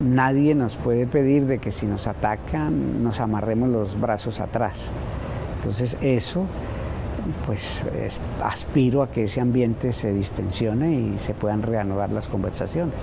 Nadie nos puede pedir de que si nos atacan nos amarremos los brazos atrás. Entonces eso, pues aspiro a que ese ambiente se distensione y se puedan reanudar las conversaciones.